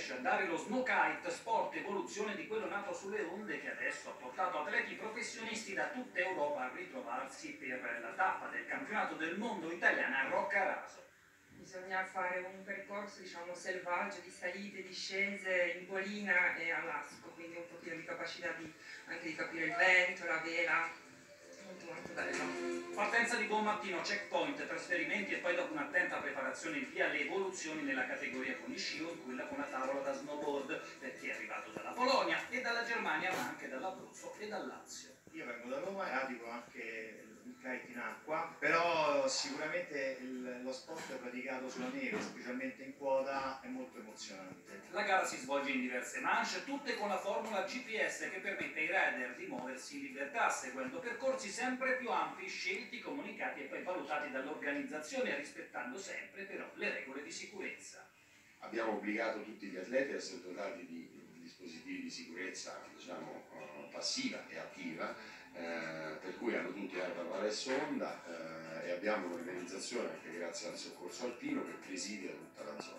riesce a dare lo snowkite, sport evoluzione di quello nato sulle onde che adesso ha portato atleti professionisti da tutta Europa a ritrovarsi per la tappa del campionato del mondo italiano a Roccaraso. Bisogna fare un percorso diciamo, selvaggio di salite, di scese in colina e all'asco, quindi un pochino di capacità di, anche di capire il vento, la vela. Partenza di buon mattino, checkpoint, trasferimenti e poi dopo un'attenta preparazione via le evoluzioni nella categoria con i sci o in quella con la tavola da snowboard per chi è arrivato dalla Polonia e dalla Germania ma anche dall'Abruzzo e dal Lazio. Io vengo da Roma e pratico anche il kite in acqua, però sicuramente il- lo sport praticato sulla neve, specialmente in quota, è molto emozionante. La gara si svolge in diverse manche, tutte con la formula GPS che permette ai rider di muoversi in libertà, seguendo percorsi sempre più ampi, scelti, comunicati e poi valutati dall'organizzazione, rispettando sempre però le regole di sicurezza. Abbiamo obbligato tutti gli atleti a essere dotati di dispositivi di sicurezza diciamo, eh, passiva e attiva, eh, per cui hanno tutti arma pala sonda eh, e abbiamo un'organizzazione anche grazie al soccorso alpino che presidia tutta la zona.